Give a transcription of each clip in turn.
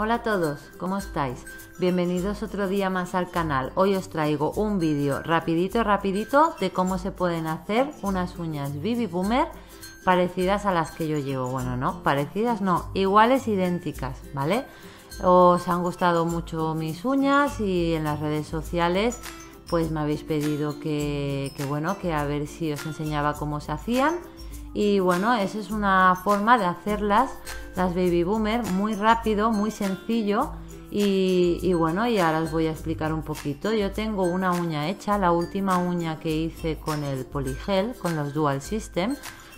Hola a todos, ¿cómo estáis? Bienvenidos otro día más al canal. Hoy os traigo un vídeo rapidito, rapidito de cómo se pueden hacer unas uñas Bibi Boomer parecidas a las que yo llevo. Bueno, no, parecidas no, iguales, idénticas, ¿vale? Os han gustado mucho mis uñas y en las redes sociales pues me habéis pedido que, que bueno, que a ver si os enseñaba cómo se hacían y bueno, esa es una forma de hacerlas, las baby boomer, muy rápido, muy sencillo. Y, bueno, y ahora os voy a explicar un poquito. Yo tengo una uña hecha, la última uña que hice con el poligel, con los dual system,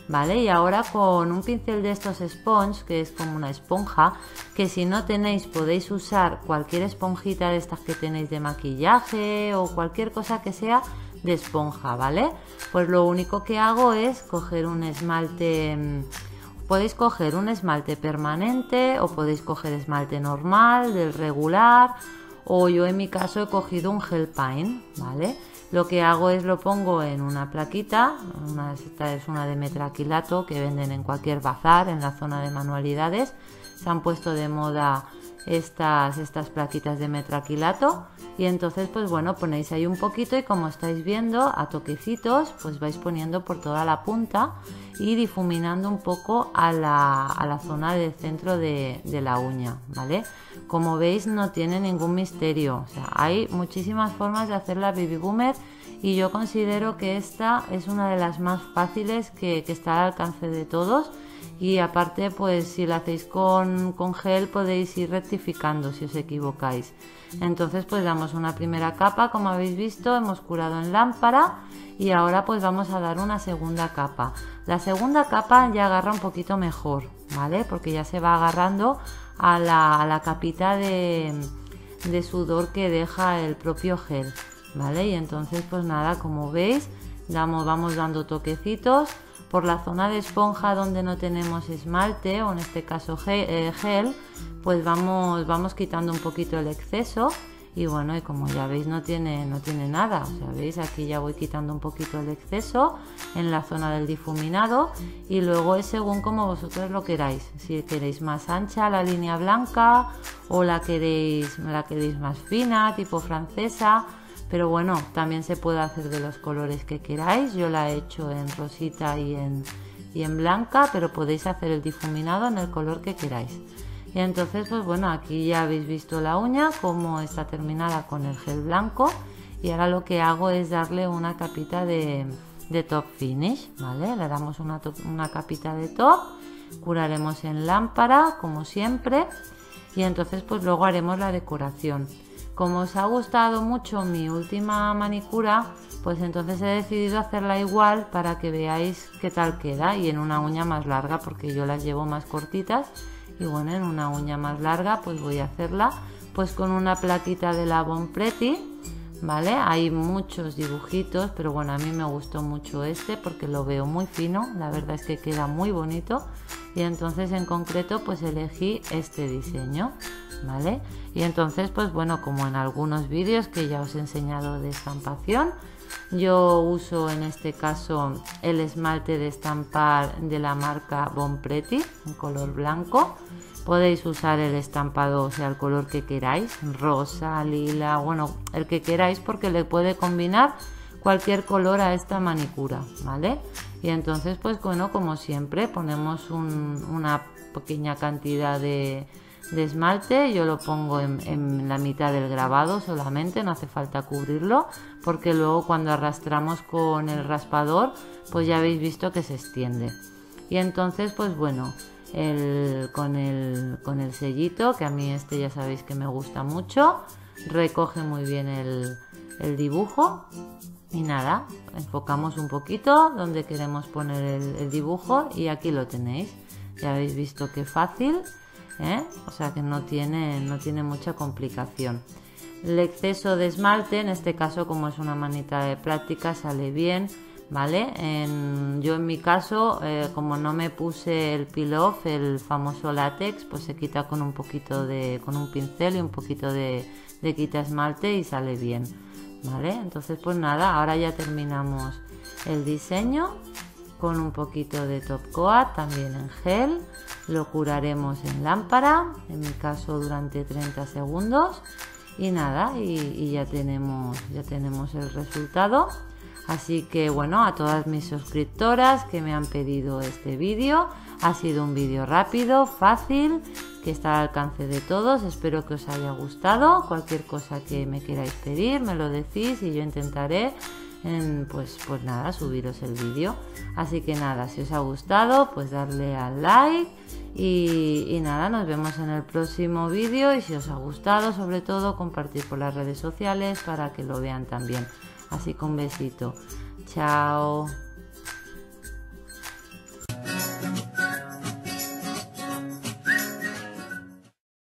¿vale? Y ahora con un pincel de estos sponge, que es como una esponja, que si no tenéis podéis usar cualquier esponjita de estas que tenéis de maquillaje o cualquier cosa que sea de esponja, ¿vale? Pues lo único que hago es coger un esmalte, mm, podéis coger un esmalte permanente o podéis coger esmalte normal, del regular, o yo en mi caso he cogido un gel paint, ¿vale? Lo que hago es lo pongo en una plaquita, esta es una de metraquilato que venden en cualquier bazar en la zona de manualidades. Se han puesto de moda estas, estas plaquitas de metraquilato. Y entonces pues bueno ponéis ahí un poquito y como estáis viendo a toquecitos pues vais poniendo por toda la punta y difuminando un poco a la, a la zona del centro de, la uña vale como veis no tiene ningún misterio. Hay muchísimas formas de hacer la baby boomer y yo considero que esta es una de las más fáciles que está al alcance de todos y aparte pues si la hacéis con, con, gel podéis ir rectificando si os equivocáis. Entonces pues damos una primera capa como habéis visto hemos curado en lámpara y ahora pues vamos a dar una segunda capa. La segunda capa ya agarra un poquito mejor vale porque ya se va agarrando a la, a la capita de, de sudor que deja el propio gel vale y entonces pues nada como veis damos, vamos dando toquecitos por la zona de esponja donde no tenemos esmalte o en este caso eh, gel, pues vamos, vamos quitando un poquito el exceso. Y bueno, y como ya veis no tiene, no tiene nada, o sea, veis aquí ya voy quitando un poquito el exceso en la zona del difuminado. Y luego es según como vosotros lo queráis, si queréis más ancha la línea blanca o la queréis, la queréis más fina, tipo francesa, pero bueno, también se puede hacer de los colores que queráis. Yo la he hecho en rosita y en, y en blanca, pero podéis hacer el difuminado en el color que queráis. Y entonces, pues bueno, aquí ya habéis visto la uña, como está terminada con el gel blanco. Y ahora lo que hago es darle una capita de, de top finish, ¿vale? Le damos una, una capita de top, curaremos en lámpara, como siempre. Y entonces, pues luego haremos la decoración. Como os ha gustado mucho mi última manicura, pues entonces he decidido hacerla igual para que veáis qué tal queda y en una uña más larga porque yo las llevo más cortitas y bueno, en una uña más larga pues voy a hacerla pues con una plaquita de la Bon ¿vale? Hay muchos dibujitos, pero bueno, a mí me gustó mucho este porque lo veo muy fino, la verdad es que queda muy bonito y entonces en concreto pues elegí este diseño. ¿Vale? Y entonces, pues bueno, como en algunos vídeos que ya os he enseñado de estampación, yo uso en este caso el esmalte de estampar de la marca Bon Pretty en color blanco. Podéis usar el estampado, o sea, el color que queráis, rosa, lila, bueno, el que queráis porque le puede combinar cualquier color a esta manicura, ¿vale? Y entonces, pues bueno, como siempre, ponemos una pequeña cantidad de, de esmalte, yo lo pongo en, la mitad del grabado solamente, no hace falta cubrirlo, porque luego cuando arrastramos con el raspador, pues ya habéis visto que se extiende. Y entonces, pues bueno, con, el, con el sellito, que a mí este ya sabéis que me gusta mucho, recoge muy bien el, dibujo. Y nada, enfocamos un poquito donde queremos poner el, el dibujo y aquí lo tenéis. Ya habéis visto qué fácil ¿eh? o sea que no tiene, no tiene mucha complicación. El exceso de esmalte, en este caso como es una manita de práctica, sale bien, ¿vale? yo en mi caso, eh, como no me puse el peel off, el famoso látex, pues se quita con un poquito de, con un pincel y un poquito de, de quita esmalte y sale bien, ¿vale? Entonces pues nada, ahora ya terminamos el diseño con un poquito de top coat también en gel lo curaremos en lámpara en mi caso durante 30 segundos. Y nada y, ya tenemos ya tenemos el resultado. Así que bueno a todas mis suscriptoras que me han pedido este vídeo ha sido un vídeo rápido fácil que está al alcance de todos. Espero que os haya gustado. Cualquier cosa que me queráis pedir me lo decís y yo intentaré pues, pues nada, subiros el vídeo. Así que nada, si os ha gustado, pues darle al like y, nada, nos vemos en el próximo vídeo y si os ha gustado, sobre todo, compartir por las redes sociales para que lo vean también. Así que un besito. Chao.